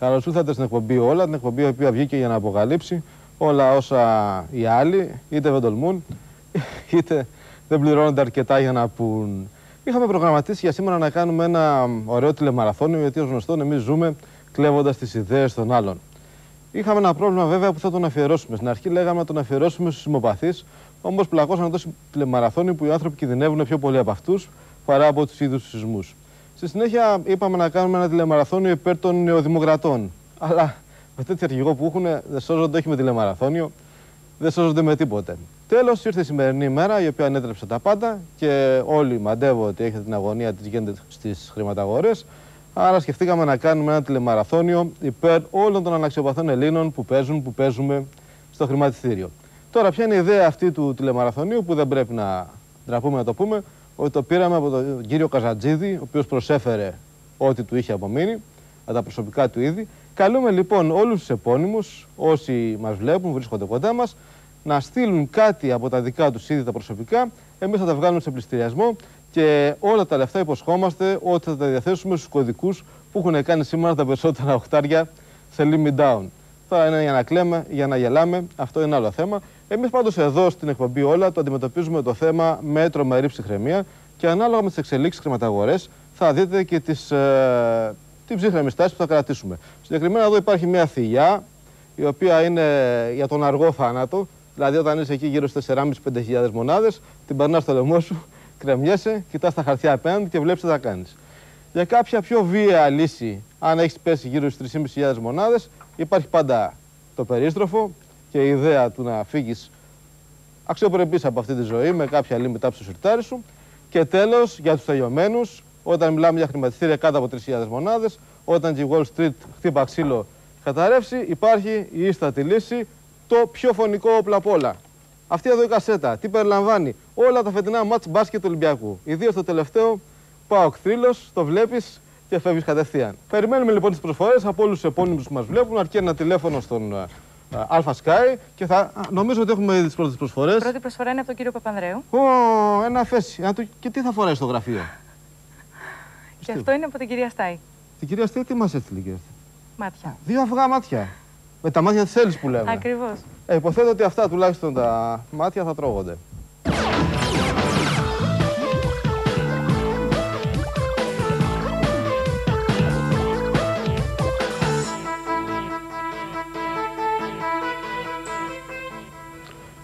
Καλώς ήρθατε στην εκπομπή Όλα, την εκπομπή η οποία βγήκε για να αποκαλύψει όλα όσα οι άλλοι είτε δεν τολμούν, είτε δεν πληρώνονται αρκετά για να πούν. Είχαμε προγραμματίσει για σήμερα να κάνουμε ένα ωραίο τηλεμαραθώνιο, γιατί ως γνωστό εμείς ζούμε κλέβοντας τις ιδέες των άλλων. Είχαμε ένα πρόβλημα βέβαια που θα τον αφιερώσουμε. Στην αρχή λέγαμε να τον αφιερώσουμε στους συμμοπαθεί, όμως πλακώσαμε τόσο τηλεμαραθώνιο που οι άνθρωποι κινδυνεύουν πιο πολύ από αυτούς παρά από τους ίδιους τους σεισμούς. Στη συνέχεια είπαμε να κάνουμε ένα τηλεμαραθώνιο υπέρ των νεοδημοκρατών. Αλλά με τέτοιο αρχηγό που έχουν δεν σώζονται όχι με τηλεμαραθώνιο, δεν σώζονται με τίποτε. Τέλος ήρθε η σημερινή ημέρα η οποία ανέτρεψε τα πάντα και όλοι μαντεύω ότι έχετε την αγωνία της γίνεται στις χρηματαγορές. Άρα σκεφτήκαμε να κάνουμε ένα τηλεμαραθώνιο υπέρ όλων των αναξιοπαθών Ελλήνων που παίζουν, που παίζουμε στο χρηματιστήριο. Τώρα, ποια είναι η ιδέα αυτή του τηλεμαραθωνίου που δεν πρέπει να ντραπούμε να το πούμε, ότι το πήραμε από τον κύριο Καζατζίδη, ο οποίος προσέφερε ό,τι του είχε απομείνει, από τα προσωπικά του είδη. Καλούμε λοιπόν όλους τους επώνυμους, όσοι μας βλέπουν, βρίσκονται κοντά μας, να στείλουν κάτι από τα δικά τους είδη τα προσωπικά. Εμείς θα τα βγάλουμε σε πληστηριασμό και όλα τα λεφτά υποσχόμαστε ότι θα τα διαθέσουμε στους κωδικούς που έχουν κάνει σήμερα τα περισσότερα οχτάρια σε Limit Down. Τώρα είναι για να κλαίμε, για να γελάμε, αυτό είναι άλλο θέμα. Εμείς πάντως εδώ στην εκπομπή όλα το αντιμετωπίζουμε το θέμα με τρομερή ψυχραιμία και ανάλογα με τις εξελίξεις χρηματαγορές θα δείτε και τις, ε, την ψύχρεμη στάση που θα κρατήσουμε. Συγκεκριμένα εδώ υπάρχει μια θηλιά η οποία είναι για τον αργό θάνατο. Δηλαδή, όταν είσαι εκεί γύρω στις 4.500-5.000 μονάδες, την περνάς στο λαιμό σου, κρεμιέσαι, κοιτάς τα χαρτιά απέναντι και βλέπεις τι θα κάνεις. Για κάποια πιο βίαια λύση, αν έχεις πέσει γύρω στις 3.500 μονάδες, υπάρχει πάντα το περίστροφο και η ιδέα του να φύγεις αξιοπρεπής από αυτή τη ζωή με κάποια άλλη μετά από το σιρτάρι σου. Και τέλος, για τους τελειωμένους, όταν μιλάμε για χρηματιστήρια κάτω από 3.000 μονάδες, όταν και η Wall Street χτύπα ξύλο καταρρεύσει, υπάρχει η ίστατη λύση, το πιο φωνικό όπλο απ' όλα. Αυτή εδώ η κασέτα, τι περιλαμβάνει, όλα τα φετινά μάτς μπάσκετ του Ολυμπιακού. Ιδίως το τελευταίο, πάω θρύλος, το βλέπεις και φεύγεις κατευθείαν. Περιμένουμε λοιπόν τις προσφορέ από όλους τους επώνυμους που μας βλέπουν, αρκεί ένα τηλέφωνο στον Αλφα Sky και θα. Νομίζω ότι έχουμε ήδη τις πρώτες προσφορές. Πρώτη προσφορά είναι από τον κύριο Παπανδρέου. Ω, ένα φέση. Και τι θα φοράει στο γραφείο; και αυτό είναι από την κυρία Στάι. Την κυρία Στάι τι μας έστειλε, κυρία Μάτια. Δύο αυγά μάτια. Με τα μάτια της Έλλη που λέμε. Ακριβώς. Ε, υποθέτω ότι αυτά τουλάχιστον τα μάτια θα τρώγονται.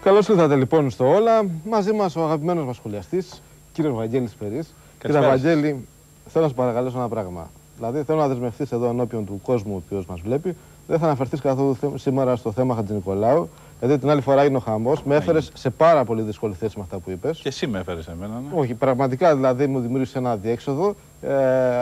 Καλώς ήρθατε λοιπόν στο Όλα. Μαζί μας ο αγαπημένος μας σχολιαστής, κύριος Βαγγέλης Περής. Κύριε Βαγγέλη, θέλω να σα παρακαλέσω ένα πράγμα. Δηλαδή, θέλω να δεσμευτείς εδώ ενώπιον του κόσμου ο οποίος μας βλέπει. Δεν θα αναφερθείς καθόλου σήμερα στο θέμα Χατζη Νικολάου. Γιατί την άλλη φορά είναι ο χαμός. Με έφερες σε πάρα πολύ δύσκολη θέση με αυτά που είπες. Και εσύ με έφερες εμένα, ναι. Όχι, πραγματικά δηλαδή μου δημιούργησε ένα διέξοδο. Ε,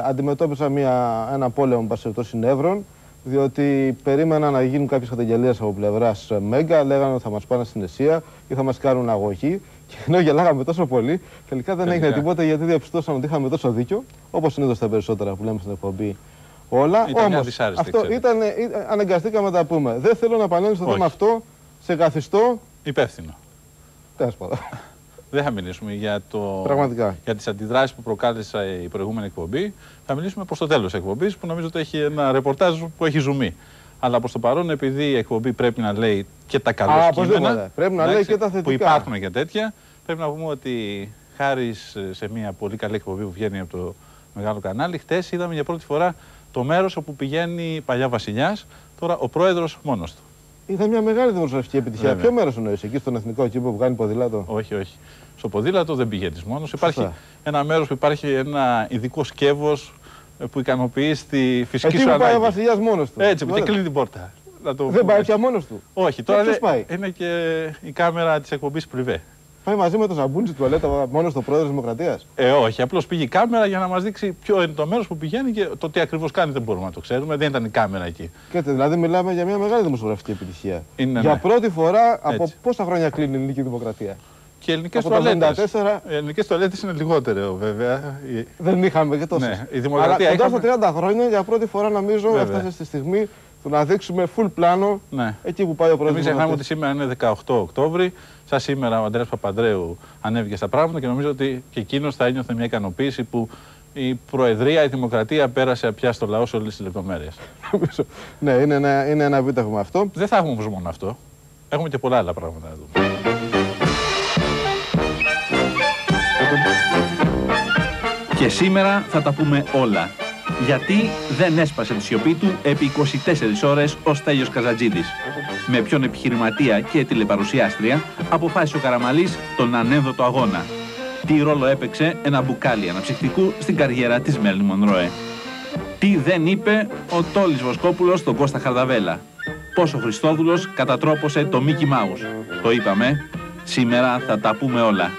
αντιμετώπισα μια, ένα πόλεμο πασιωτό συνεύρων διότι περίμενα να γίνουν κάποιες καταγγελίες από πλευράς Μέγκα. Λέγανε ότι θα μας πάνε στην Εσία ή θα μας κάνουν αγωγή. Και ενώ γελάγαμε τόσο πολύ, τελικά δεν έγινε τίποτα γιατί διαπιστώσαμε ότι είχαμε τόσο δίκιο, όπως συνήθως τα περισσότερα που λέμε στην εκπομπή όλα. Ήταν αυτό ήταν, αναγκαστήκαμε να τα πούμε. Δεν θέλω να επανέλθω στο θέμα αυτό. Σε καθιστώ. Υπεύθυνο. Τέλος πάντων. Δεν θα μιλήσουμε για, το... Πραγματικά. για τις αντιδράσεις που προκάλεσε η προηγούμενη εκπομπή. Θα μιλήσουμε προς το τέλος της εκπομπής που νομίζω ότι έχει ένα ρεπορτάζ που έχει ζουμί. Αλλά προς το παρόν, επειδή η εκπομπή πρέπει να λέει και τα καλά κείμενα, πρέπει να λέει και τα θετικά. που υπάρχουν και τέτοια, πρέπει να πούμε ότι χάρη σε μια πολύ καλή εκπομπή που βγαίνει από το μεγάλο κανάλι, χτες είδαμε για πρώτη φορά το μέρος όπου πηγαίνει παλιά Βασιλιάς, τώρα ο πρόεδρος μόνος του. Ήταν μια μεγάλη δημοσιογραφική επιτυχία. Βέβαια. Ποιο μέρος εννοείς, εκεί στον εθνικό κήπο που κάνει ποδήλατο; Όχι, όχι. Στο ποδήλατο δεν πηγαίνεις μόνος. Υπάρχει ένα μέρος που υπάρχει ένα ειδικό σκεύος που ικανοποιείς στη φυσική σου ανάγκη. πάει ο Βασιλιάς μόνος του. Έτσι, που και κλείνει την πόρτα. δεν πάει πια μόνος του. Όχι, τώρα πάει; είναι και η κάμερα της εκπομπής πριβέ. Πάει μαζί με το σαμπούν στη τουαλέτα μόνος στο πρόεδρος της Δημοκρατίας. Ε, όχι. Απλώς πήγε η κάμερα για να μας δείξει ποιο είναι το μέρος που πηγαίνει και το τι ακριβώς κάνει δεν μπορούμε να το ξέρουμε. Δεν ήταν η κάμερα εκεί. Και δηλαδή μιλάμε για μια μεγάλη δημοσιογραφική επιτυχία. Είναι, για ναι. πρώτη φορά από πόσα χρόνια κλείνει η ελληνική δημοκρατία; Και οι ελληνικές τουαλέτες. Οι ελληνικές τουαλέτες είναι λιγότερο βέβαια. Δεν είχαμε και τόσο. Ναι, η δημοκρατία Αλλά κοντά είχαμε... στα 30 χρόνια για πρώτη φορά νομίζω βέβαια. έφτασε στη στιγμή του να δείξουμε full πλάνο ναι. εκεί που πάει ο πρόεδρος. Μην ξεχνάμε ότι σήμερα είναι 18 Οκτώβρη. Σαν σήμερα ο Αντρέα Παπαντρέου ανέβηκε στα πράγματα και νομίζω ότι και εκείνος θα ένιωθε μια ικανοποίηση που η Προεδρία, η Δημοκρατία πέρασε πια στο λαό σε όλες τις λεπτομέρειες. ναι, είναι ένα, είναι ένα βίταγμα αυτό. Δεν θα έχουμε όμως μόνο αυτό. Έχουμε και πολλά άλλα πράγματα να δούμε. Και σήμερα θα τα πούμε όλα. Γιατί δεν έσπασε τη σιωπή του επί 24 ώρες ο Στέλιος Καζατζίδης. Με ποιον επιχειρηματία και τηλεπαρουσιάστρια αποφάσισε ο Καραμαλής τον ανένδοτο αγώνα. Τι ρόλο έπαιξε ένα μπουκάλι αναψυκτικού στην καριέρα της Μέλνη Μονρόε. Τι δεν είπε ο Τόλης Βοσκόπουλος στον Κώστα Χαρδαβέλα. Πώς ο Χριστόδουλος κατατρόπωσε το Μίκι Μάους. Το είπαμε, σήμερα θα τα πούμε όλα.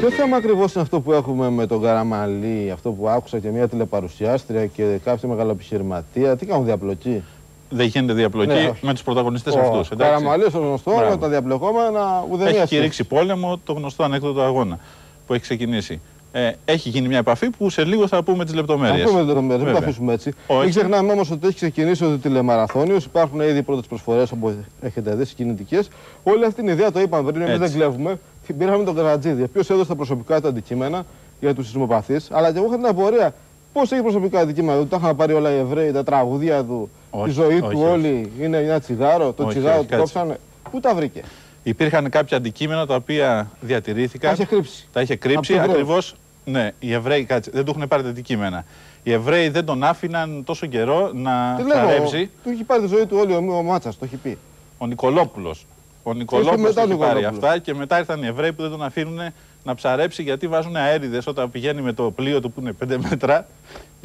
Ποιο θέμα ακριβώς είναι αυτό που έχουμε με τον Καραμαλή, αυτό που άκουσα και μια τηλεπαρουσιάστρια και κάποιο μεγαλοπιχειρηματία. Τι κάνουν διαπλοκή; Δεν γίνεται διαπλοκή Ναι, με τους πρωταγωνιστές Ο αυτούς. Καραμαλής, ο γνωστός, Μπράβο. με τα διαπλεκόμενα ουδέμια Έχει σχέση. κηρύξει πόλεμο το γνωστό ανέκδοτο αγώνα που έχει ξεκινήσει. Ε, έχει γίνει μια επαφή που σε λίγο θα πούμε τις λεπτομέρειες. Να πούμε λεπτομέρειες, μην το Βέβαια. αφήσουμε έτσι. Όχι. Μην ξεχνάμε όμως ότι έχει ξεκινήσει ο τηλεμαραθώνιος. Υπάρχουν ήδη πρώτες προσφορές όπως έχετε δει, κινητικές. Όλη αυτή την ιδέα το είπαμε πριν, εμείς Έτσι. δεν κλέβουμε. Την πήραμε τον Καρατζίδη, ο οποίος έδωσε τα προσωπικά του αντικείμενα για τους σεισμοπαθείς. Αλλά και εγώ είχα την απορία πώς έχει προσωπικά αντικείμενα. Ότι τα είχαν πάρει όλα οι Εβραίοι, τα τραγούδια του, Όχι, τη ζωή όχι, του όχι. όλη. Είναι ένα τσιγάρο, το Όχι, τσιγάρο όχι, του κάτσε. κόψανε. Πού τα βρήκε; Υπήρχαν κάποια αντικείμενα τα οποία Τα διατηρήθηκαν. είχε κρύψει. Τα είχε κρύψει Από τους ακριβώς. Ναι, οι Εβραίοι κάτσε, δεν του έχουν πάρει τα αντικείμενα. Οι Εβραίοι δεν τον άφηναν τόσο καιρό να Τι λέω, ψαρέψει. του έχει πάρει τη ζωή του όλη ο, ο Μάτσας, το έχει πει. Ο Νικολόπουλος. Ο Νικολόπουλος μετά έχει ο πάρει Νικολόπουλος. αυτά και μετά ήρθαν οι Εβραίοι που δεν τον αφήνουν να ψαρέψει γιατί βάζουν αέριδες όταν πηγαίνει με το πλοίο του που είναι 5 μέτρα.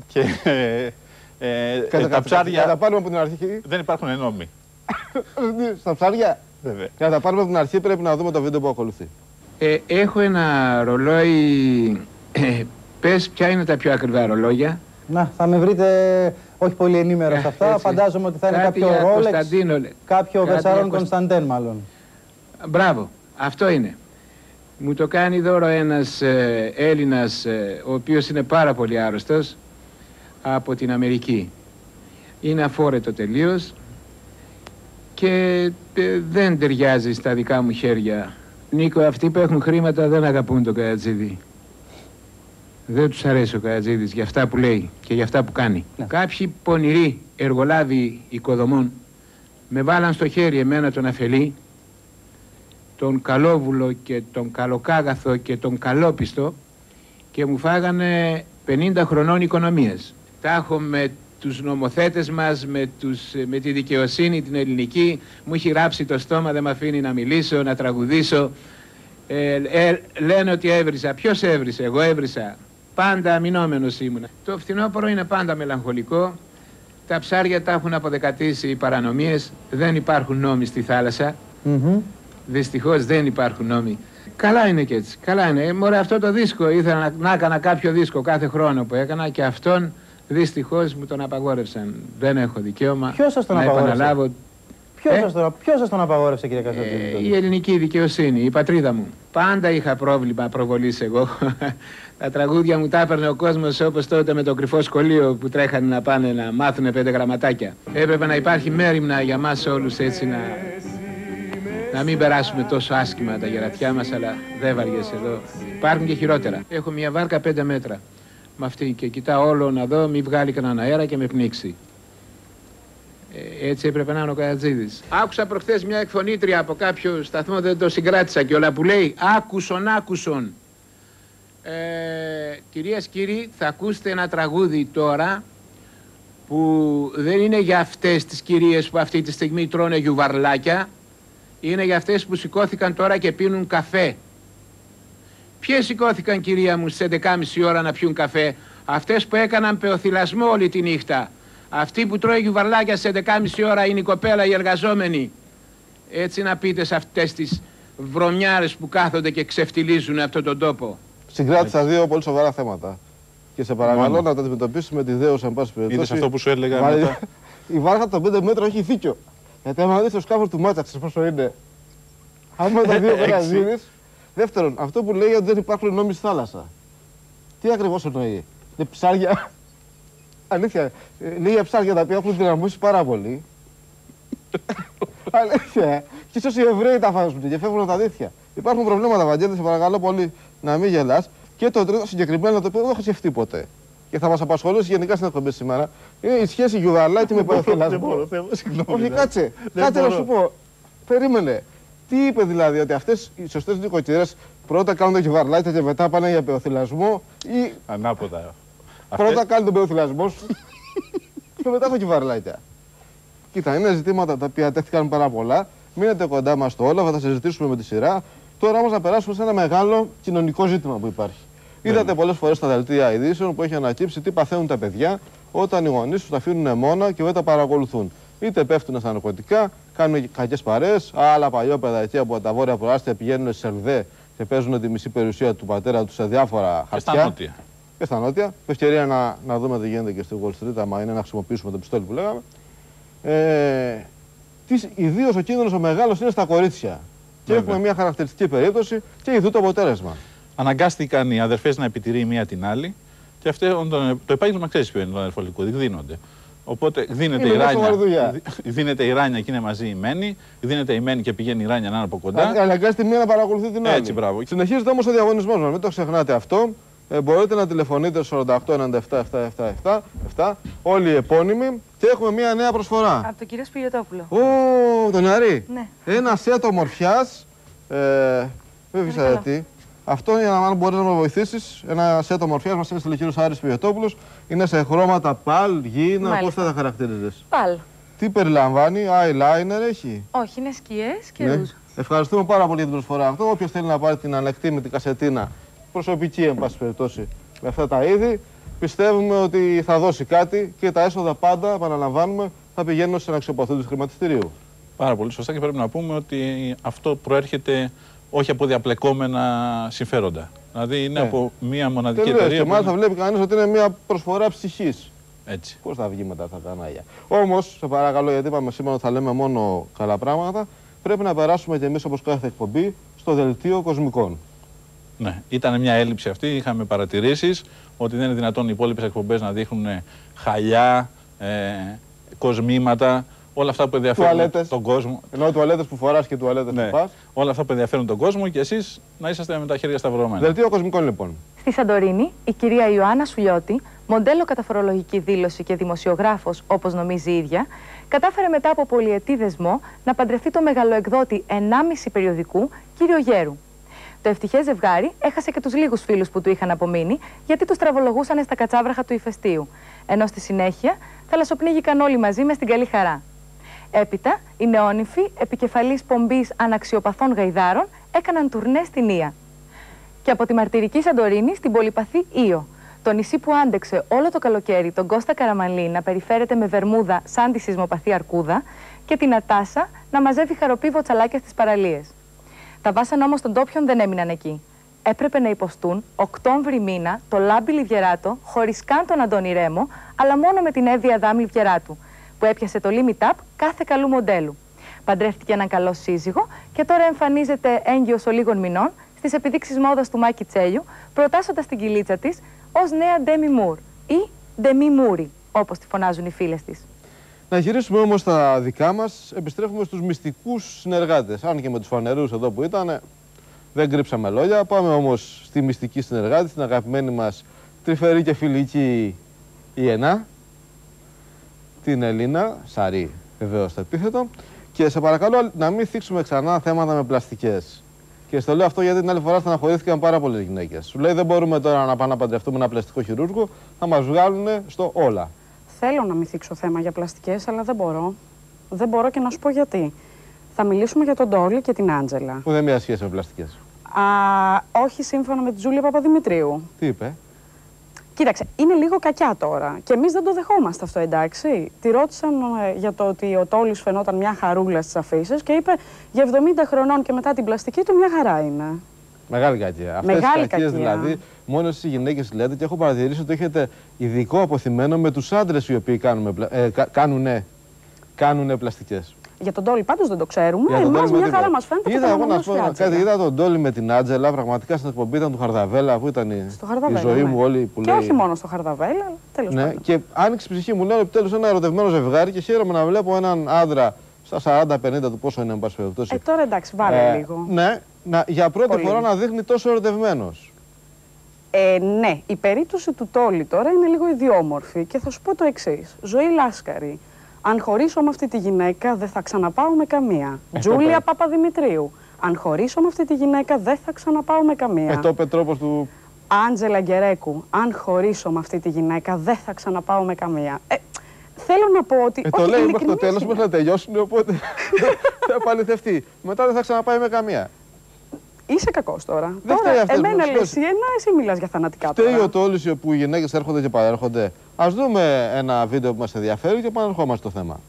Και ε, ε, Κατά- τα κατά- ψάρια Να τα πάρουμε από την αρχή. δεν υπάρχουν νόμοι. Στα ψάρια. Βέβαια. Για να τα πάρουμε από την αρχή πρέπει να δούμε το βίντεο που ακολουθεί. Ε, έχω ένα ρολόι. Ε, πες ποια είναι τα πιο ακριβά ρολόγια. Να, θα με βρείτε όχι πολύ ενήμερος σε αυτά. Ε, Έτσι. Φαντάζομαι ότι θα είναι Κάτι κάποιο για Rolex, Κωνσταντίνο, λέ. κάποιο Κάτι για Βεσάρων Κωνσ- Κωνσταντέν μάλλον. Μπράβο, αυτό είναι. Μου το κάνει δώρο ένας ε, Έλληνας, ε, ο οποίος είναι πάρα πολύ άρρωστος, από την Αμερική. Είναι αφόρετο τελείως και ε, δεν ταιριάζει στα δικά μου χέρια. Νίκο, αυτοί που έχουν χρήματα δεν αγαπούν τον Κατζίδη. Δεν τους αρέσει ο Κατζίδης για αυτά που λέει και για αυτά που κάνει. Ναι. Κάποιοι πονηροί εργολάβοι οικοδομών με βάλαν στο χέρι εμένα τον αφελή τον Καλόβουλο και τον Καλοκάγαθο και τον Καλόπιστο και μου φάγανε 50 χρονών οικονομίες. Τα έχω με τους νομοθέτες μας, με, τους, με τη δικαιοσύνη την ελληνική. Μου έχει ράψει το στόμα, δεν με αφήνει να μιλήσω, να τραγουδήσω. Ε, ε, λένε ότι έβρισα. Ποιος έβρισε, εγώ έβρισα. Πάντα αμυνόμενος ήμουν. Το φθινόπωρο είναι πάντα μελαγχολικό. Τα ψάρια τα έχουν αποδεκατήσει οι παρανομίες. Δεν υπάρχουν νόμοι στη θάλασσα. Μμμ. Δυστυχώς δεν υπάρχουν νόμοι. Καλά είναι και έτσι. Καλά είναι. Ε, μωρέ, αυτό το δίσκο ήθελα να, να έκανα κάποιο δίσκο κάθε χρόνο που έκανα και αυτόν δυστυχώς μου τον απαγόρευσαν. Δεν έχω δικαίωμα Ποιος σας τον να απαγόρευσε; επαναλάβω. Ποιος, Ε; σας τον, ποιος σας τον απαγόρευσε κύριε Καστατζίδη. Ε, τότε; η ελληνική δικαιοσύνη, η πατρίδα μου. Πάντα είχα πρόβλημα προβολής εγώ. Τα τραγούδια μου τα έπαιρνε ο κόσμος όπως τότε με το κρυφό σχολείο που τρέχανε να πάνε να μάθουν πέντε γραμματάκια. Έπρεπε να υπάρχει μέρημνα για μας όλους έτσι να. Να μην περάσουμε τόσο άσχημα τα γερατιά μας, αλλά δεν βαριέσαι εδώ. Υπάρχουν και χειρότερα. Έχω μια βάρκα πέντε μέτρα με αυτή και κοιτάω όλο να δω, μην βγάλει κανέναν αέρα και με πνίξει. Ε, έτσι έπρεπε να είναι ο Καρατζίδης. Άκουσα προχθές μια εκφωνήτρια από κάποιο σταθμό, δεν το συγκράτησα κιόλα, που λέει «Άκουσον, άκουσον». Ε, κυρίες κύριοι, θα ακούσετε ένα τραγούδι τώρα που δεν είναι για αυτές τις κυρίες που αυτή τη στιγμή τρώνε γιουβαρλάκια, είναι για αυτές που σηκώθηκαν τώρα και πίνουν καφέ. Ποιες σηκώθηκαν κυρία μου στις 11.30 ώρα να πιούν καφέ, αυτές που έκαναν πεοθυλασμό όλη τη νύχτα. Αυτή που τρώει γιουβαρλάκια στις 11.30 ώρα είναι η κοπέλα, οι εργαζόμενοι. Έτσι να πείτε σε αυτές τις βρωμιάρες που κάθονται και ξεφτιλίζουν αυτόν τον τόπο. Συγκράτησα δύο πολύ σοβαρά θέματα. Και σε παρακαλώ Μόνο. να τα αντιμετωπίσουμε τη δέουσα, εν πάση περιπτώσει. Είδε αυτό που σου έλεγα Μα, μετά; Η βάρκα των 5 μέτρων έχει δίκιο. Γιατί άμα δεις το σκάφος του Μάτσα, ξέρεις πόσο είναι. Άμα τα δύο Έξι. πέρα Δεύτερον, αυτό που λέει ότι δεν υπάρχουν νόμοι στη θάλασσα. Τι ακριβώς εννοεί; Είναι ψάρια. Αλήθεια. ε, Λέει για ψάρια τα οποία έχουν δυναμώσει πάρα πολύ. Αλήθεια. Και ίσως οι Εβραίοι τα φάζουν και φεύγουν από τα αλήθεια. Υπάρχουν προβλήματα, Βαγγέλη, σε παρακαλώ πολύ. Να μην γελάς. Και το τρίτο συγκεκριμένο το οποίο δεν έχω σκεφτεί ποτέ. Και θα μας απασχολήσει γενικά στην εκπομπή σήμερα. Είναι η σχέση Γιουβαρλάκη με Δεν ποδοφυλασμό. μπορώ, Θεέ μου, συγγνώμη, Όχι, δηλαδή. κάτσε. Δεν Κάτσε να μπορώ. σου πω. Περίμενε. Τι είπε δηλαδή, ότι αυτές οι σωστές νοικοκυρές πρώτα κάνουν το κυβαρλάκια και μετά πάνε για πεοθυλασμό ή Ανάποδα. Αυτές- πρώτα κάνει τον πεοθυλασμό σου και μετά το κυβαρλάκια. Κοίτα, είναι ζητήματα τα οποία τέθηκαν πάρα πολλά. Μείνετε κοντά μας στο όλα, θα τα συζητήσουμε με τη σειρά. Τώρα όμως να περάσουμε σε ένα μεγάλο κοινωνικό ζήτημα που υπάρχει. Είδατε πολλές φορές στα δελτία ειδήσεων που έχει ανακύψει τι παθαίνουν τα παιδιά όταν οι γονείς τους τα αφήνουν μόνα και δεν τα παρακολουθούν. Είτε πέφτουν στα ναρκωτικά, κάνουν κακές παρέ, άλλα παλιόπαιδα εκεί από τα βόρεια προάστια πηγαίνουν σε σερβδέ και παίζουν τη μισή περιουσία του πατέρα τους σε διάφορα Και στα χαρτιά. νότια. Και στα νότια. Με ευκαιρία να, να δούμε τι γίνεται και στη Wall Street, άμα είναι να χρησιμοποιήσουμε το πιστόλι που λέγαμε. Ε, Ιδίως ο κίνδυνος ο μεγάλος είναι στα κορίτσια. Και Βέβαια. έχουμε μια χαρακτηριστική περίπτωση και ειδού το αποτέλεσμα. Αναγκάστηκαν οι αδερφές να επιτηρεί η μία την άλλη. Και αυτό το, το επάγγελμα ξέρεις ποιο είναι το αδερφολικό, δίνονται. Οπότε δίνεται Είναι η, μια ράνια, σοβαρή δουλειά. δι- δίνεται η ράνια και είναι μαζί η μένη, δίνεται η μένη και πηγαίνει η ράνια να είναι από κοντά. Να αναγκάζει τη μία να παρακολουθεί την άλλη. Έτσι, μπράβο. Συνεχίζεται όμως ο διαγωνισμός μας. Μην το ξεχνάτε αυτό. Ε, μπορείτε να τηλεφωνείτε στο 48 97 7 7 7 όλοι οι επώνυμοι και έχουμε μια νέα προσφορά. Από τον κύριο Σπηλιοτόπουλο. Ω, τον Αρή. Ναι. Ένα σετ ομορφιάς. Ε, δεν καλά. ξέρω τι. Αυτό για να αν μπορείς να με βοηθήσεις. Ένα σετ ομορφιάς μας είναι στο κύριος Άρης Πιωτόπουλο. Είναι σε χρώματα παλ, γήινα. Πώς Μάλιστα. θα τα χαρακτήριζε. Παλ. Τι περιλαμβάνει, eyeliner έχει; Όχι, είναι σκιές και Ναι. ρούζ. Ευχαριστούμε πάρα πολύ για την προσφορά αυτό. Όποιος θέλει να πάρει την ανεκτήμητη κασετίνα, προσωπική εν πάση περιπτώσει, με αυτά τα είδη, πιστεύουμε ότι θα δώσει κάτι και τα έσοδα πάντα, επαναλαμβάνουμε, θα πηγαίνουν σε αξιοποθέτηση του χρηματιστηρίου. Πάρα πολύ σωστά και πρέπει να πούμε ότι αυτό προέρχεται όχι από διαπλεκόμενα συμφέροντα. Δηλαδή είναι Ναι. από μία μοναδική Τελείως. εταιρεία. Και που μάλιστα είναι- βλέπει κανείς ότι είναι μια προσφορά ψυχής. Έτσι. Πώς θα βγει μετά αυτά τα κανάλια. Όμως, σε παρακαλώ, γιατί είπαμε σήμερα ότι θα λέμε μόνο καλά πράγματα, πρέπει να περάσουμε κι εμείς όπως κάθε εκπομπή στο δελτίο κοσμικών. Ναι, ήταν μια έλλειψη αυτή. Είχαμε παρατηρήσεις ότι δεν είναι δυνατόν οι υπόλοιπες εκπομπές να δείχνουν χαλιά, ε, κοσμήματα, όλα αυτά που ενδιαφέρουν Τουαλέτες. τον κόσμο. Ενώ τουαλέτες που φοράς και τουαλέτες Ναι, που πας. όλα αυτά που ενδιαφέρουν τον κόσμο και εσείς να είσαστε με τα χέρια σταυρωμένα. Δελτίο κοσμικών λοιπόν. Στη Σαντορίνη, η κυρία Ιωάννα Σουλιώτη, μοντέλο κατά φορολογική δήλωση και δημοσιογράφος, όπως νομίζει η ίδια, κατάφερε μετά από πολυετή δεσμό να παντρευτεί το μεγαλοεκδότη 1,5 περιοδικού κύριο Γέρου. Το ευτυχές ζευγάρι έχασε και τους λίγους φίλους που του είχαν απομείνει, γιατί τους τραβολογούσαν στα κατσάβραχα του ηφαιστείου. Ενώ στη συνέχεια θαλασσοπνίγηκαν όλοι μαζί με στην καλή χαρά. Έπειτα, οι νεόνυφοι, επικεφαλής πομπής αναξιοπαθών γαϊδάρων, έκαναν τουρνές στην Ία. Και από τη μαρτυρική Σαντορίνη στην πολυπαθή Ήο. Το νησί που άντεξε όλο το καλοκαίρι τον Κώστα Καραμαλή να περιφέρεται με βερμούδα σαν τη σεισμοπαθή Αρκούδα και την Ατάσα να μαζεύει χαροπή βοτσαλάκια στις παραλίες. Τα βάσανα όμως των τόπιων δεν έμειναν εκεί. Έπρεπε να υποστούν Οκτώβρη μήνα το λάμπι Λιβιεράτο χωρίς καν τον Αντώνη Ρέμο, αλλά μόνο με την Εύη Αδάμ Λιβιεράτου, που έπιασε το limit up κάθε καλού μοντέλου. Παντρεύτηκε έναν καλό σύζυγο και τώρα εμφανίζεται έγκυος ολίγων μηνών στις επιδείξεις μόδας του Μάκη Τσέλιου, προτάσσοντας την κυλίτσα της ως νέα Demi Moore ή Demi Mouri, όπως τη φωνάζουν οι φίλες της. Να γυρίσουμε όμως στα δικά μας, επιστρέφουμε στους μυστικούς συνεργάτες. Αν και με τους φανερούς εδώ που ήταν, δεν κρύψαμε λόγια. Πάμε όμως στη μυστική συνεργάτη, στην αγαπημένη μας τρυφερή και φιλική Ιενά, την Ελίνα, Σαρή βεβαίως το επίθετο. Και σε παρακαλώ να μην θίξουμε ξανά θέματα με πλαστικές. Και στο λέω αυτό γιατί την άλλη φορά στεναχωρήθηκαν πάρα πολλές γυναίκες. Σου λέει δεν μπορούμε τώρα να πάμε να παντρευτούμε ένα πλαστικό χειρούργο, θα μας βγάλουν στο όλα. Θέλω να μην θίξω θέμα για πλαστικές, αλλά δεν μπορώ. Δεν μπορώ και να σου πω γιατί. Θα μιλήσουμε για τον Ντόλι και την Άντζελα. Που δεν μία σχέση με πλαστικές. Α, όχι σύμφωνα με τη Τζούλια Παπαδημητρίου. Τι είπε; Κοίταξε, είναι λίγο κακιά τώρα. Και εμείς δεν το δεχόμαστε αυτό, εντάξει. Τη ρώτησαν ε, για το ότι ο Τόλης φαινόταν μια χαρούλα στις αφήσεις και είπε για 70 χρονών και μετά την πλαστική του μια χαρά είναι. Μεγάλη κακία. Αυτές Μεγάλη τις κακίες κακία. δηλαδή, μόνο εσείς οι γυναίκες λέτε και έχω παρατηρήσει ότι έχετε ειδικό αποθυμένο με τους άντρες οι οποίοι κάνουν, ε, κα, κάνουνε, κάνουνε πλαστικές. Για τον Τόλι πάντως δεν το ξέρουμε. Εμάς μια χαρά μας φαίνεται και Είδα, εγώ να κανονικός σου πω η Άντζελα. κάτι, είδα τον Τόλι με την Άντζελα, πραγματικά στην εκπομπή ήταν του Χαρδαβέλα που ήταν η, Στο Χαρδαβέλα, η ζωή ναι. μου όλη που Και λέει. όχι μόνο στο Χαρδαβέλα, αλλά τέλος Ναι, πάντων. και άνοιξε η ψυχή μου. Λέω επιτέλους ένα ερωτευμένο ζευγάρι και χαίρομαι να βλέπω έναν άντρα στα 40-50 του πόσο είναι, εν πάση περιπτώσει. Ε, τώρα εντάξει, βάλε Ε, λίγο. Ναι, να, για πρώτη Πολύ. φορά να δείχνει τόσο ερωτευμένος. Ε, ναι, η περίπτωση του Τόλι τώρα είναι λίγο ιδιόμορφη και θα σου πω το εξής. Ζωή Λάσκαρη. Αν χωρίσω με αυτή τη γυναίκα, δεν θα ξαναπάω με καμία. Ε, Τζούλια το πε. Παπαδημητρίου. Αν χωρίσω με αυτή τη γυναίκα, δεν θα ξαναπάω με καμία. Ε, το είπε τρόπος του... Άντζελα Γκερέκου. Αν χωρίσω με αυτή τη γυναίκα, δεν θα ξαναπάω με καμία. Ε, θέλω να πω ότι. Ε, το όχι, λέει μέχρι το ειλικρινής τέλος, είναι. μέχρι να τελειώσουν, οπότε θα επαληθευτεί. Μετά δεν θα ξαναπάει με καμία. Είσαι κακός τώρα. Δεν φταίει τώρα, αυτός, εμένα μου λες σου ένα, εσύ μιλάς για θανατικά Φταίει τώρα. ο Τόλης που οι γυναίκες έρχονται και παρέρχονται. Ας δούμε ένα βίντεο που μας ενδιαφέρει και επαναρχόμαστε στο θέμα.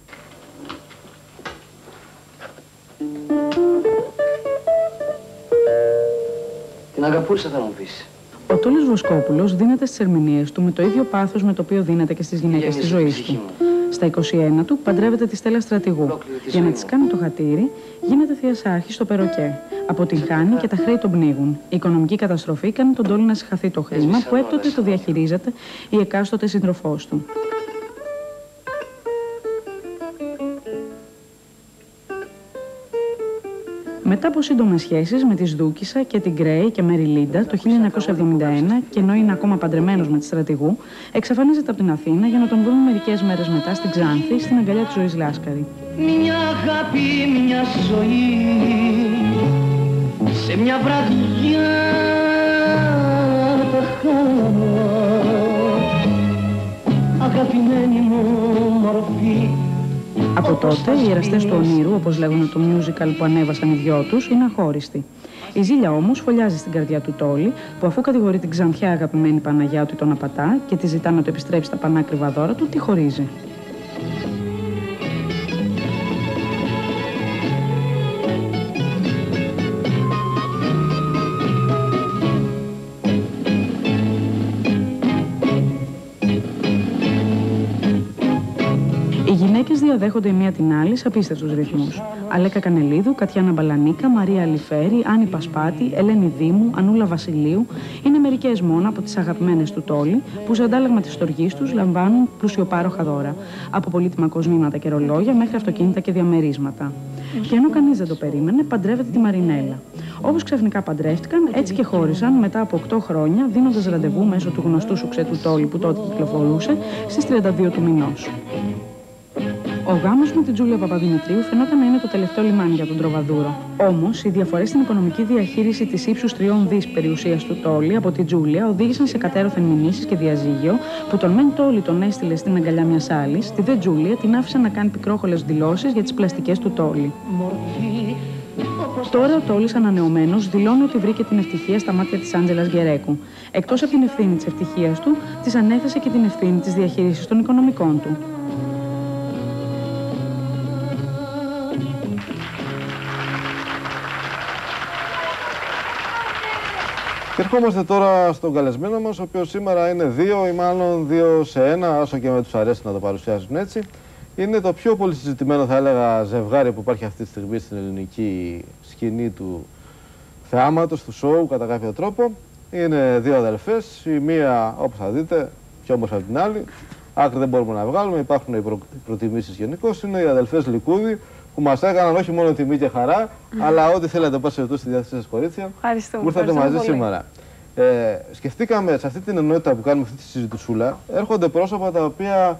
Την αγαπούσα θα μου πεις. Ο Τόλης Βοσκόπουλος δίνεται στις ερμηνείες του με το ίδιο πάθος με το οποίο δίνεται και στις γυναίκες της Γέμισε ζωής την ψυχή του. Στα 21 του παντρεύεται τη Στέλλα Στρατηγού. Ολόκληρη τη Για να ζωή της μου. κάνει το χατήρι, γίνεται θειασάρχη στο Περοκέ. Αποτυγχάνει και τα χρέη τον πνίγουν. Η οικονομική καταστροφή κάνει τον Τόλη να συγχαθεί το χρήμα Έσβησαν που όλα έκτοτε σαν το όλα. διαχειρίζεται η εκάστοτε σύντροφός του. Μετά από σύντομες σχέσεις με τις Δούκησα και την Γκρέι και Μέρι Λίντα το 1971 και ενώ είναι ακόμα παντρεμένος με τη στρατηγού, εξαφανίζεται από την Αθήνα για να τον βρουν μερικές μέρες μετά στην Ξάνθη, στην αγκαλιά της ζωής Λάσκαρη. Μια αγάπη, μια ζωή Σε μια βραδιά τα χάνω Αγαπημένη μου μορφή Από τότε, οι εραστές του ονείρου, όπως λέγουν το musical που ανέβασαν οι δυο τους, είναι αχώριστοι. Η Ζήλια όμως φωλιάζει στην καρδιά του Τόλη, που αφού κατηγορεί την ξανθιά αγαπημένη Παναγιά ότι τον απατά και τη ζητά να του επιστρέψει τα πανάκριβα δώρα του, τη χωρίζει. Οι γυναίκες διαδέχονται η μία την άλλη σε απίστευτους ρυθμούς. Αλέκα Κανελίδου, Κατιάνα Μπαλανίκα, Μαρία Αλιφέρη, Άννη Πασπάτη, Ελένη Δήμου, Ανούλα Βασιλείου είναι μερικές μόνο από τις αγαπημένες του τόλοι που σε αντάλλαγμα της στοργής τους λαμβάνουν πλουσιοπάροχα δώρα. Από πολύτιμα κοσμήματα και ρολόγια μέχρι αυτοκίνητα και διαμερίσματα. Και ενώ κανείς δεν το περίμενε, παντρεύεται τη Μαρινέλα. Όπως ξαφνικά παντρεύτηκαν, έτσι και χώρισαν μετά από 8 χρόνια, δίνοντας ραντεβού μέσω του γνωστού σουξέ του Τόλι που τότε κυκλοφορούσε στις 32 του μηνός. Ο γάμος με την Τζούλια Παπαδημητρίου φαινόταν να είναι το τελευταίο λιμάνι για τον Τροβαδούρο. Όμως, οι διαφορές στην οικονομική διαχείριση της ύψους τριών δις περιουσίας του Τόλι από την Τζούλια οδήγησαν σε κατέρωθεν μηνύσεις και διαζύγιο που τον μεν Τόλι τον έστειλε στην αγκαλιά μιας άλλης, τη δε Τζούλια την άφησε να κάνει πικρόχολες δηλώσεις για τις πλαστικές του Τόλι. μορφή όπως Τώρα ο Τόλις ανανεωμένος δηλώνει ότι βρήκε την ευτυχία στα μάτια της Άντζελας Γκερέκου. Εκτός από την ευθύνη της ευτυχίας του, της ανέθεσε και την ευθύνη της διαχείρισης των οικονομικών του. Ερχόμαστε τώρα στον καλεσμένο μας, ο οποίος σήμερα είναι δύο ή μάλλον δύο σε ένα, όσο και με τους αρέσει να το παρουσιάζουν έτσι. Είναι το πιο πολύ συζητημένο, θα έλεγα, ζευγάρι που υπάρχει αυτή τη στιγμή στην ελληνική σκηνή του θεάματος, του σοου, κατά κάποιο τρόπο. Είναι δύο αδελφές, η μία, όπως θα δείτε, πιο όμορφη από την άλλη. Άκρη δεν μπορούμε να βγάλουμε, υπάρχουν οι, προ... οι προτιμήσεις γενικώ. Είναι οι αδελφές Λικούδη, που μας έκαναν όχι μόνο τιμή και χαρά, αλλά ό,τι θέλετε πάση περιπτώσει στη διάθεσή σας, κορίτσια. Ευχαριστούμε. Που ήρθατε Ευχαριστούμε μαζί πολύ. σήμερα. Ε, σκεφτήκαμε σε αυτή την ενότητα που κάνουμε αυτή τη συζητησούλα, έρχονται πρόσωπα τα οποία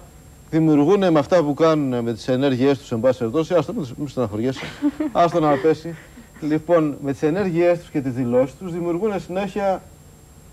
δημιουργούν με αυτά που κάνουν, με τις ενέργειές τους, εν πάση περιπτώσει. Άστο, μην μην στεναχωριέσαι. Άστο να πέσει. Λοιπόν, με τις ενέργειές τους και τις δηλώσεις τους δημιουργούν συνέχεια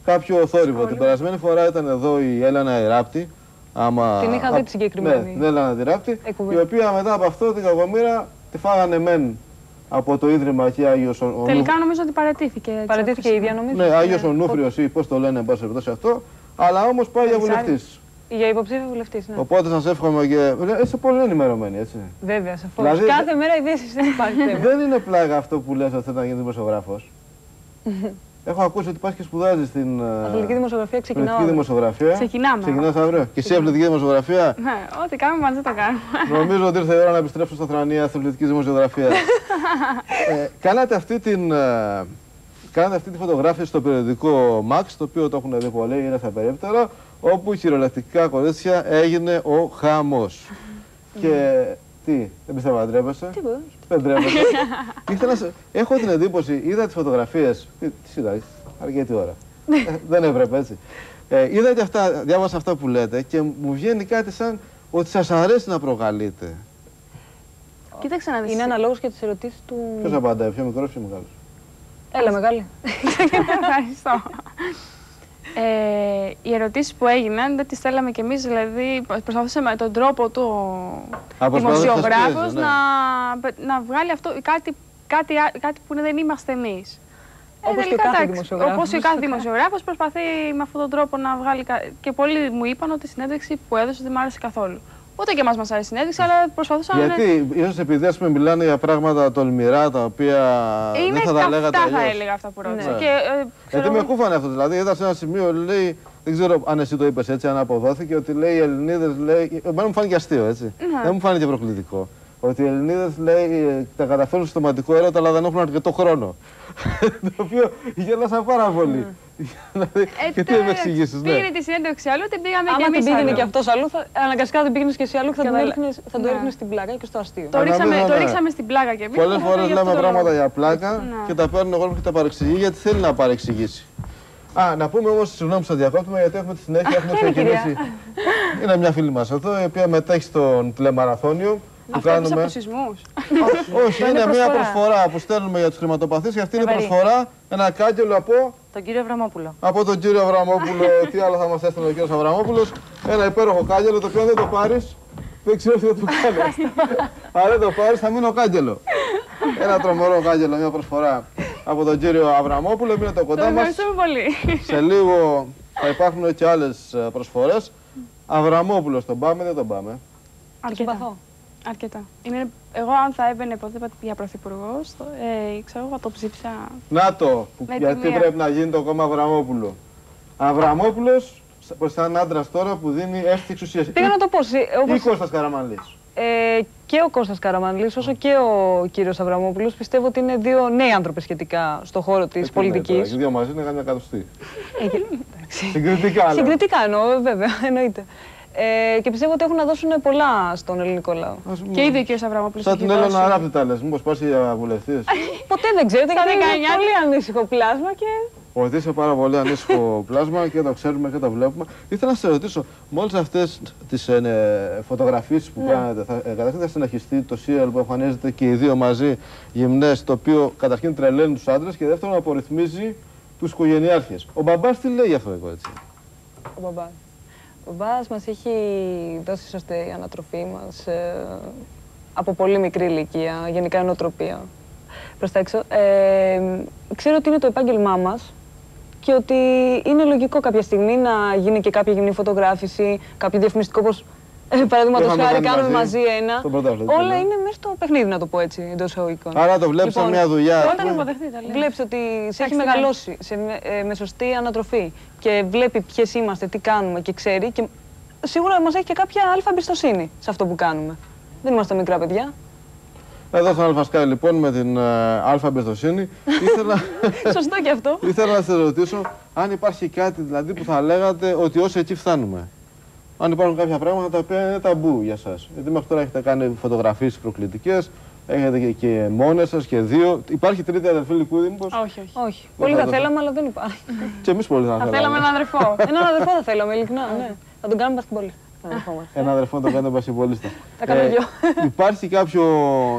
κάποιο θόρυβο. Την περασμένη φορά ήταν εδώ η Έλενα Ιράπτη. Άμα... Την είχα δει τη συγκεκριμένη. Ναι, την Έλενα Ιράπτη. Εκπομπή. Η οποία μετά από αυτό την κακομήρα τη φάγανε μεν από το Ίδρυμα και Άγιος ο, ο Τελικά νομίζω ότι παρετήθηκε. έτσι, Παρατήθηκε η ίδια νομίζω. ναι, Άγιος Ονούφριος ή πώς το λένε, εν πάση περιπτώσει αυτό. Αλλά όμως πάει για Εξάρι. βουλευτής. Για υποψήφιο βουλευτής. Ναι. Οπότε σας εύχομαι και... Ε, Είσαι πολύ ενημερωμένη, έτσι. Βέβαια, σαφώ. Δηλαδή- Κάθε μέρα ειδήσεις δεν υπάρχει θέμα. Δεν είναι πλάγα αυτό που λες ότι θέλει να γίνει δημοσιογράφος. Έχω ακούσει ότι πας και σπουδάζεις στην... ε, Αθλητική δημοσιογραφία ξεκινάω. Αθλητική δημοσιογραφία. Ξεκινάμε. Ξεκινάς αύριο. Και εσύ αθλητική δημοσιογραφία; Ναι, ό,τι κάνουμε μαζί το κάνουμε. Νομίζω ότι ήρθε η ώρα να επιστρέψω στα θρανία αθλητικής δημοσιογραφίας. ε, κάνατε, αυτή την, ε, κάνατε αυτή τη φωτογράφηση στο περιοδικό Max, το οποίο το έχουν δει πολλοί, είναι στα περίπτερα, όπου χειρολεκτικά κορίτσια έγινε ο χαμός. Και τι, δεν πιστεύω να ντρέπεσαι; Τίποτα. Δεν ντρέπεσαι. Ήθελα να σε- Έχω την εντύπωση, είδα τις φωτογραφίες, τι, τις είδα, αρκετή ώρα. Ε, δεν έπρεπε έτσι. Ε, είδα και αυτά, διάβασα αυτά που λέτε και μου βγαίνει κάτι σαν ότι σας αρέσει να προκαλείτε. Κοίταξε να δεις. Είναι αναλόγως και τις ερωτήσεις του... Ποιος απαντάει, πιο μικρός ή πιο μεγάλος. Έλα, μεγάλη. Ευχαριστώ. Ε, οι ερωτήσεις που έγιναν δεν τις θέλαμε κι εμείς, δηλαδή προσπαθούσαμε με τον τρόπο του Α, προσπαθούσε να σας δημοσιογράφος πιέζει, ναι. να, να βγάλει αυτό, κάτι, κάτι, α- κάτι που δεν είμαστε εμείς. Όπως και τελικά, κάθε εντάξει, δημοσιογράφος. Όπως και κάθε δημοσιογράφος προσπαθεί με αυτόν τον τρόπο να βγάλει. κα- Και πολλοί μου είπαν ότι η συνέντευξη που έδωσε δεν μ' άρεσε καθόλου. Ούτε και εμάς μας άρεσε η συνέντευξη, αλλά προσπαθούσαμε να. Γιατί, ίσως επειδή ας πούμε, μιλάνε για πράγματα τολμηρά τα οποία Είναι δεν θα τα λέγατε αυτά θα αλλιώς. έλεγα αυτά που ρώτησα. Ναι. Και, ε, ξέρω Γιατί με εγώ- κούφανε αυτό. Δηλαδή, είδα σε ένα σημείο, λέει, δεν ξέρω αν εσύ το είπες έτσι, αν αποδόθηκε, ότι λέει οι Ελληνίδες. Λέει, εμένα μου φάνηκε αστείο, έτσι. Ναι. Δεν μου φάνηκε προκλητικό. Ότι οι Ελληνίδες λέει ε, τα καταφέρουν στο σωματικό έρωτα, αλλά δεν έχουν αρκετό χρόνο. το οποίο γέλασα πάρα πολύ. δηλαδή, Ε, και τι τώρα, με εξηγήσεις, ναι. Πήγαινε τη συνέντευξη αλλού, την πήγαμε και Άμα εμείς την πήγαινε αλλού. και αυτός αλλού, θα, αναγκαστικά δεν πήγαινες και εσύ αλλού και θα, τον Κατάλα- έριχνες- θα το Ναι. έριχνες στην πλάκα και στο αστείο. Το ρίξαμε, νομίζω, το ναι. ρίξαμε στην πλάκα και εμείς. Πολλές οπότε φορές γι' αυτό λέμε το πράγματα λόγο. για πλάκα Ναι. και τα παίρνει ο κόσμος και τα παρεξηγεί γιατί θέλει να παρεξηγήσει. Α, να πούμε όμως, συγγνώμη που σας διακόπτουμε, γιατί έχουμε τη συνέχεια, έχουμε ξεκινήσει. Είναι μια φίλη μας εδώ, η οποία μετέχει στον τηλεμαραθώνιο που Αυτό έπεισε κάνουμε. από σεισμούς. Όχι, είναι μια προσφορά που στέλνουμε για τους χρηματοπαθείς και αυτή είναι η Σοβαρή. προσφορά. Ένα κάγκελο από, Τον κύριο Αβραμόπουλο. από τον κύριο Αβραμόπουλο. Τι άλλο θα μας έστειλε ο κύριος Αβραμόπουλος. Ένα υπέροχο κάγκελο το οποίο αν δεν το πάρεις, δεν ξέρω τι θα του κάνει. Αν δεν το πάρεις, θα μείνω κάγκελο. Ένα τρομερό κάγκελο, μια προσφορά από τον κύριο Αβραμόπουλο. Μείνετε Το κοντά μας. ευχαριστούμε πολύ. Σε λίγο θα υπάρχουν και άλλες προσφορές. Αβραμόπουλος τον πάμε, δεν τον πάμε. Αρκετά. Συμπαθώ. Αρκετά. Είναι, εγώ αν θα έμπαινε ποτέ για πρωθυπουργός, ε, ξέρω εγώ το ψήφισα. Να το, που- Με γιατί τιμία. πρέπει να γίνει το κόμμα Αβραμόπουλο. Αβραμόπουλος προ έναν άντρας τώρα που δίνει εύθυ εξουσία. Πήγα να το πω. συ- Ή όπως- Κώστας Καραμανλής. Ε, και ο Κώστας Καραμανλής, όσο και ο κύριος Αβραμόπουλος, πιστεύω ότι είναι δύο νέοι άνθρωποι σχετικά στον χώρο της Ε, τι λέει τώρα, πολιτικής. Και δύο μαζί είναι καμιά εκατοστή. Ε, και- εντάξει. Συγκριτικά λέω. Συγκριτικά εννοώ, βέβαια, εννοείται. Ε, και πιστεύω ότι έχουν να δώσουν πολλά στον ελληνικό λαό. Ας πούμε, Και ήδη ο κ. Αβραμόπουλο. Σαν την Έλληνα Ράπτη τα λες, μήπως πας για βουλευτής. Ποτέ δεν ξέρετε, Στα γιατί είναι 19. πολύ ανήσυχο πλάσμα και Ότι είσαι πάρα πολύ ανήσυχο πλάσμα και το ξέρουμε και το βλέπουμε. Ήθελα να σε ρωτήσω, με όλε αυτές τις ε, φωτογραφίες που Ναι. κάνετε, θα, ε, καταρχήν θα συνεχιστεί το σύριαλ που εμφανίζεται και οι δύο μαζί γυμνές, το οποίο καταρχήν τρελαίνει τους άντρες και δεύτερον απορριθμίζει τους οικογενειάρχες. Ο μπαμπάς τι λέει γι' αυτό εγώ έτσι; ο μπαμπάς. Ο μπαμπάς μας έχει δώσει σωστή ανατροφή μας ε, από πολύ μικρή ηλικία, γενικά νοοτροπία προς τα έξω. Ε, ξέρω ότι είναι το επάγγελμά μας και ότι είναι λογικό κάποια στιγμή να γίνει και κάποια γυμνή φωτογράφηση, κάποιο διαφημιστικό όπως ε, παραδείγματος είχαμε χάρη κάνει κάνουμε μαζί μαζί ένα. στον πρωτάθλητή, Όλα ναι. είναι μέσα στο παιχνίδι, να το πω έτσι, εντός εισαγωγικών. Άρα το βλέπεις σαν Λοιπόν, μια δουλειά. ας Όταν πούμε. υποδεχτείτε, λέει. Βλέπεις ότι σε έχει Εντάξει, ναι. μεγαλώσει σε, με- ε, με σωστή ανατροφή και βλέπει ποιες είμαστε, τι κάνουμε και ξέρει και σίγουρα μας έχει και κάποια αλφα εμπιστοσύνη σε αυτό που κάνουμε. Δεν είμαστε μικρά παιδιά. Εδώ στον Αλφασκάι λοιπόν με την ε, αλφα εμπιστοσύνη ήθελα, Σωστό και αυτό. ήθελα να σε ρωτήσω αν υπάρχει κάτι δηλαδή που θα λέγατε ότι όσοι εκεί φτάνουμε. Αν υπάρχουν κάποια πράγματα τα οποία είναι ταμπού για σας. Γιατί μέχρι τώρα έχετε κάνει φωτογραφίες προκλητικές, έχετε και, και μόνες σας και δύο. Υπάρχει τρίτη αδερφή Λικούδη μήπως; Όχι, όχι. Όχι. Πολύ θα θα το- θέλαμε, αλλά δεν υπάρχει. Και εμείς πολύ θα Θα θέλαμε. θέλαμε έναν αδερφό. Έναν αδερφό θα θέλαμε, ειλικρινά. ναι. Θα τον κάνουμε παστιμπολί. Τον αδερφό μας. Ένα αδερφό να το κάνετε πασιμπολίστα. Θα κάνω δυο. υπάρχει κάποιο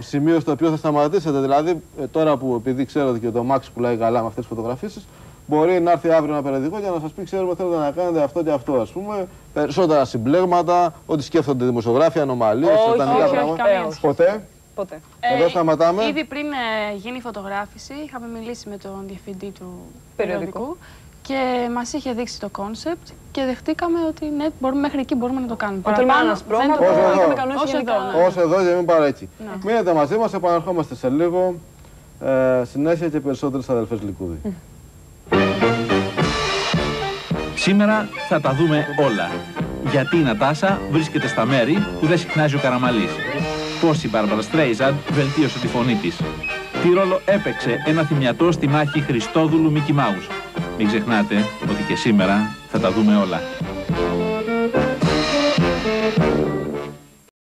σημείο στο οποίο θα σταματήσετε, δηλαδή ε, τώρα που επειδή ξέρω ότι και το Max πουλάει καλά με αυτές τις φωτογραφίσεις, μπορεί να έρθει αύριο ένα περιοδικό και να σας πει ξέρουμε θέλετε να κάνετε αυτό και αυτό ας πούμε, περισσότερα συμπλέγματα, ό,τι σκέφτονται οι δημοσιογράφοι, ανομαλίες, Όχι, σατανικά όχι, όχι, πράγματα. καμία Ε, σχέση. Ποτέ; Ποτέ. Εδώ σταματάμε. Ήδη πριν ε, γίνει η φωτογράφηση, είχαμε μιλήσει με τον διευθυντή του Περιοδικού. περιοδικού και μας είχε δείξει το κόνσεπτ και δεχτήκαμε ότι ναι, μπορούμε, μέχρι εκεί μπορούμε να το κάνουμε. Ο Τελμάνας δεν πρόμα, το- Όσο εδώ. είχαμε κανονίσει Όσο γενικά. εδώ, ναι. Όσο εδώ και μην πάρω έτσι. Ναι. Μείνετε μαζί μας, επανερχόμαστε σε λίγο. Ε, συνέχεια και περισσότερες αδελφές Λικούδη. Σήμερα θα τα δούμε όλα. Γιατί η Νατάσα βρίσκεται στα μέρη που δεν συχνάζει ο Καραμαλής. Πώς η Μπάρμπαρα Στρέιζαντ βελτίωσε τη φωνή της. Τι ρόλο έπαιξε ένα θυμιατό στη μάχη Χριστόδουλου Μίκη Μάους. Μην ξεχνάτε ότι και σήμερα θα τα δούμε όλα.